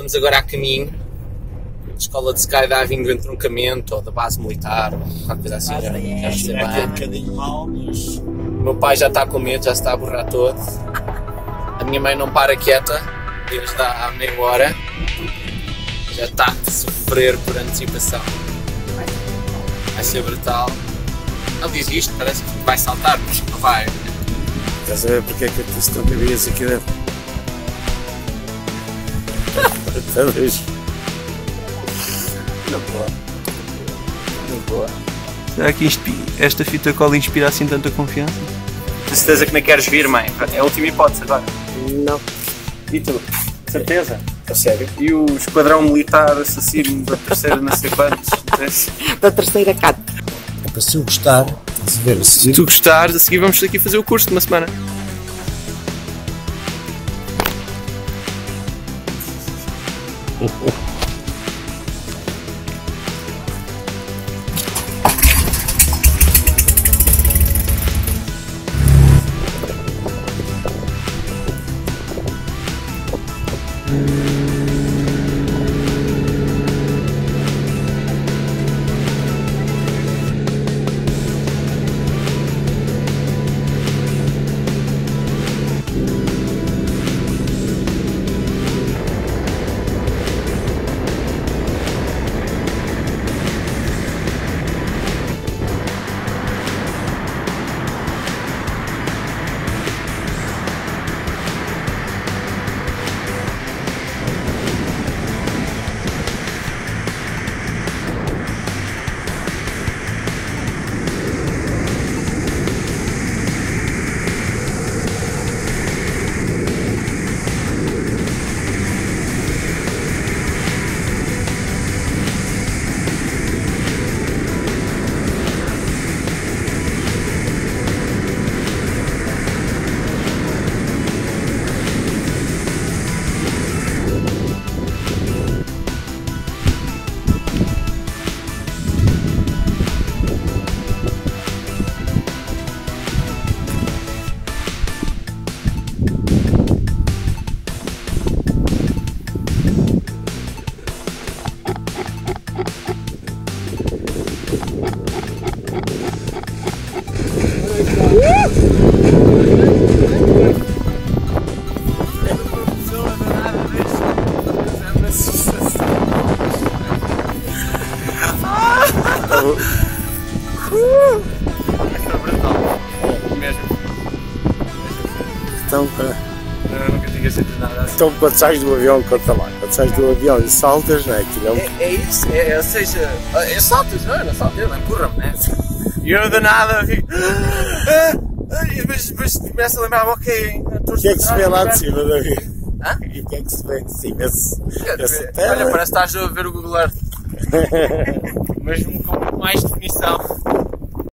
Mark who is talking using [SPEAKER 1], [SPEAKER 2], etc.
[SPEAKER 1] estamos agora a caminho. Escola de skydiving do entroncamento ou da base militar, ou qualquer coisa assim. Já, já sei
[SPEAKER 2] É um bocadinho mal, mas.
[SPEAKER 1] O meu pai já está com medo, já se está a borrar todo. A minha mãe não para quieta, desde há meia hora. Já está a sofrer por antecipação. Vai ser brutal. Ele diz isto, parece que vai saltar, mas não vai.
[SPEAKER 2] Estás a ver porque é que eu te disse não cabias aqui dentro? Talvez. Não boa. Não boa.
[SPEAKER 3] Será que esta fita cola inspira assim tanta confiança?
[SPEAKER 1] De certeza que não queres vir, mãe. É a última hipótese agora.
[SPEAKER 2] Não.
[SPEAKER 1] E tu? Certeza?
[SPEAKER 2] A sério?
[SPEAKER 1] E o esquadrão militar assassino da terceira não sei quantos?
[SPEAKER 4] da terceira cata.
[SPEAKER 2] É para se eu gostar, de ver a
[SPEAKER 3] Se tu gostares, a seguir vamos aqui fazer o curso de uma semana. Oh, oh, oh.
[SPEAKER 2] Então, pá,
[SPEAKER 3] Eu nunca tinha sentido nada assim.
[SPEAKER 2] então quando sais do avião, conta lá. Quando sais do avião e saltas, não é? Aquilo é
[SPEAKER 1] É, é isso, é, ou seja, é saltas, não é? Não saltas, ele empurra-me, né? E eu do nada fico. Ah, ah, e depois, depois começo a lembrar, ok.
[SPEAKER 2] O que é que se vê lá de cima da vida?
[SPEAKER 1] Hã?
[SPEAKER 2] E o que é que se vê de cima? Esse, essa
[SPEAKER 1] Olha, parece que estás a ver o Google Earth. Mas com mais definição.